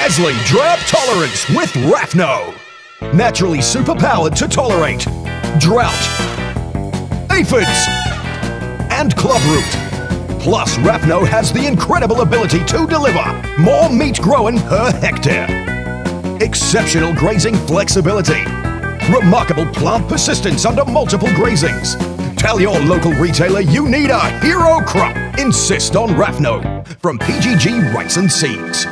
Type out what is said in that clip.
Dazzling drought tolerance with Raphno. Naturally superpowered to tolerate drought, aphids, and clubroot. Plus, Raphno has the incredible ability to deliver more meat growing per hectare. Exceptional grazing flexibility. Remarkable plant persistence under multiple grazings. Tell your local retailer you need a hero crop. Insist on Raphno from PGG Wrightson Seeds.